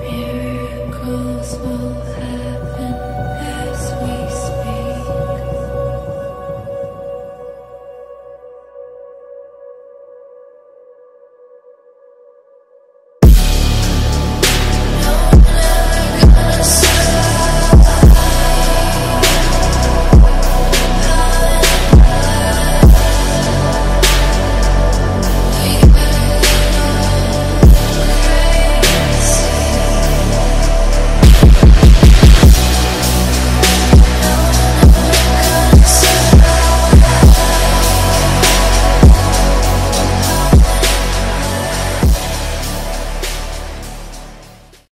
Miracles will happen.